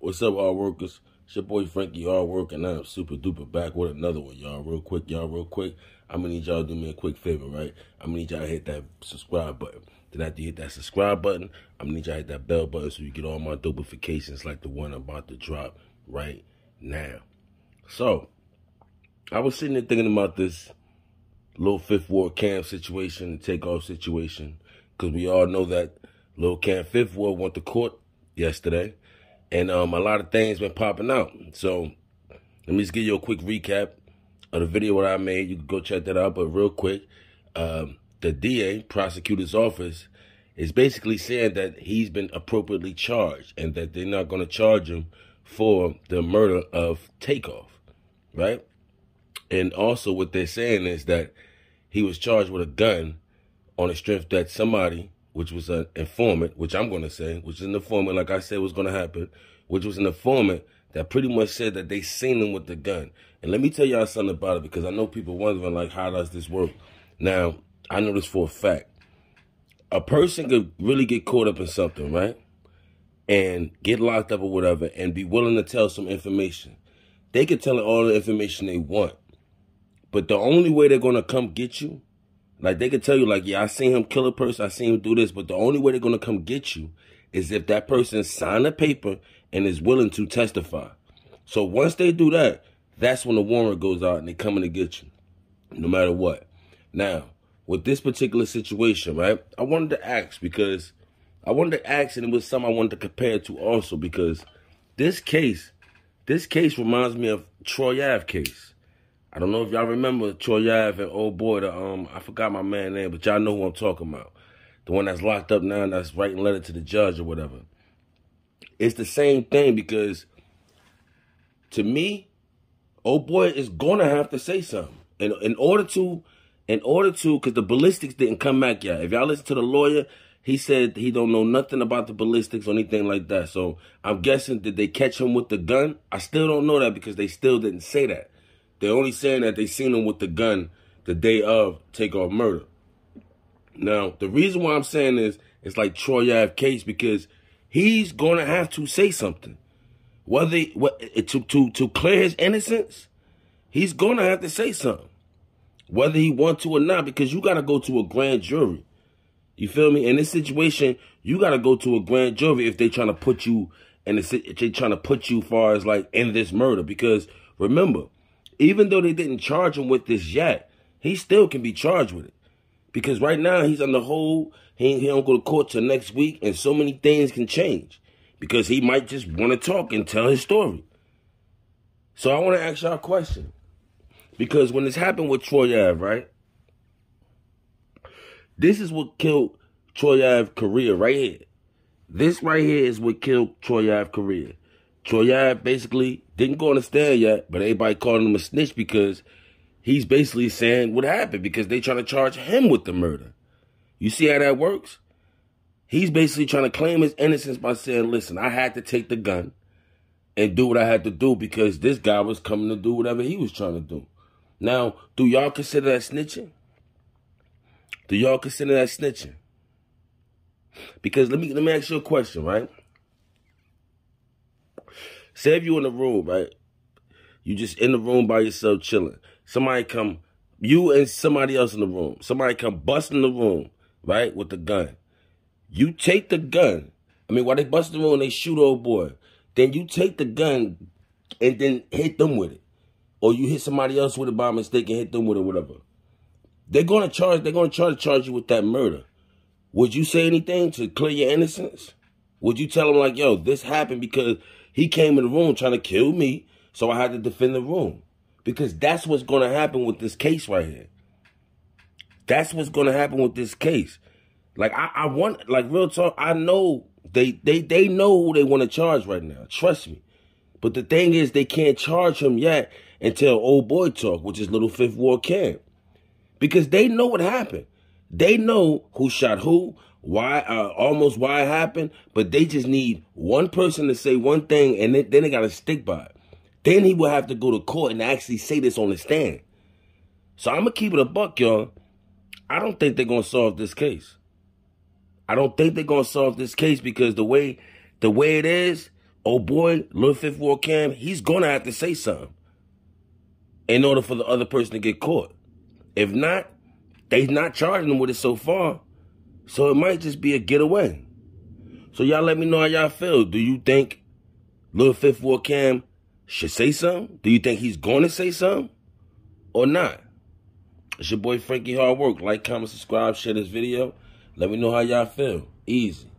What's up, all workers? It's your boy Frankie Hard Work, and I'm super duper back with another one, y'all. Real quick, y'all, real quick. I'm gonna need y'all to do me a quick favor, right? I'm gonna need y'all to hit that subscribe button. Then after you hit that subscribe button, I'm gonna need y'all to hit that bell button so you get all my notifications like the one I'm about to drop right now. So, I was sitting there thinking about this little Fifth Ward Cam situation, the takeoff situation, because we all know that little Cam Fifth Ward went to court yesterday, and um, a lot of things been popping out. So let me just give you a quick recap of the video that I made. You can go check that out. But real quick, um, the DA, prosecutor's office, is basically saying that he's been appropriately charged and that they're not going to charge him for the murder of Takeoff, right? And also what they're saying is that he was charged with a gun on the strength that somebody which was an informant, which I'm going to say, which is an informant, like I said was going to happen, which was an informant that pretty much said that they seen him with the gun. And let me tell y'all something about it because I know people wondering, like, how does this work? Now, I know this for a fact. A person could really get caught up in something, right? And get locked up or whatever and be willing to tell some information. They could tell all the information they want. But the only way they're going to come get you like they could tell you, like, yeah, I seen him kill a person, I seen him do this, but the only way they're gonna come get you is if that person signed a paper and is willing to testify. So once they do that, that's when the warrant goes out and they coming to get you, no matter what. Now, with this particular situation, right? I wanted to ask because I wanted to ask, and it was something I wanted to compare to also because this case, this case reminds me of Troy Ave case. I don't know if y'all remember Troy Ave and old boy, the um, I forgot my man name, but y'all know who I'm talking about. The one that's locked up now and that's writing letter to the judge or whatever. It's the same thing because to me, old boy is gonna have to say something. In in order to in order to because the ballistics didn't come back yet. If y'all listen to the lawyer, he said he don't know nothing about the ballistics or anything like that. So I'm guessing did they catch him with the gun? I still don't know that because they still didn't say that. They're only saying that they seen him with the gun the day of takeoff murder. Now, the reason why I'm saying is like Troy Ave case because he's gonna have to say something. Whether what eh, to to to clear his innocence, he's gonna have to say something. Whether he want to or not, because you gotta go to a grand jury. You feel me? In this situation, you gotta go to a grand jury if they trying to put you the they trying to put you far as like in this murder. Because remember, even though they didn't charge him with this yet, he still can be charged with it. Because right now he's on the hold. He, he don't go to court till next week, and so many things can change. Because he might just want to talk and tell his story. So I want to ask y'all a question. Because when this happened with Troy Ave, right? This is what killed Troy Ave career right here. This right here is what killed Troy Ave career. Ave basically didn't go on the stand yet, but everybody called him a snitch because he's basically saying what happened because they trying to charge him with the murder. You see how that works? He's basically trying to claim his innocence by saying, listen, I had to take the gun and do what I had to do because this guy was coming to do whatever he was trying to do. Now, do y'all consider that snitching? Do y'all consider that snitching? Because let me let me ask you a question, right? Say if you in the room, right? You just in the room by yourself chilling. Somebody come, you and somebody else in the room. Somebody come bust in the room, right, with the gun. You take the gun. I mean, while they bust the room, they shoot old boy. Then you take the gun and then hit them with it. Or you hit somebody else with it by mistake and hit them with it, whatever. They're gonna charge, they're gonna try to charge you with that murder. Would you say anything to clear your innocence? Would you tell them like, yo, this happened because he came in the room trying to kill me, so I had to defend the room. Because that's what's going to happen with this case right here. That's what's going to happen with this case. Like, I, I want, like, real talk, I know they, they, they know who they want to charge right now. Trust me. But the thing is, they can't charge him yet until old boy talk, which is Little Fifth Ward Cam. Because they know what happened. They know who shot who, why uh, almost why it happened, but they just need one person to say one thing and then, then they got to stick by it. Then he will have to go to court and actually say this on the stand. So I'm going to keep it a buck, y'all. I don't think they're going to solve this case. I don't think they're going to solve this case because the way the way it is, oh boy, Lil Fifth Ward Cam, he's gonna have to say something in order for the other person to get caught. If not, they's not charging him with it so far. So it might just be a getaway. So y'all let me know how y'all feel. Do you think Lil Fifth Ward Cam should say something? Do you think he's going to say something or not? It's your boy Frankie Hard Work. Like, comment, subscribe, share this video. Let me know how y'all feel. Easy.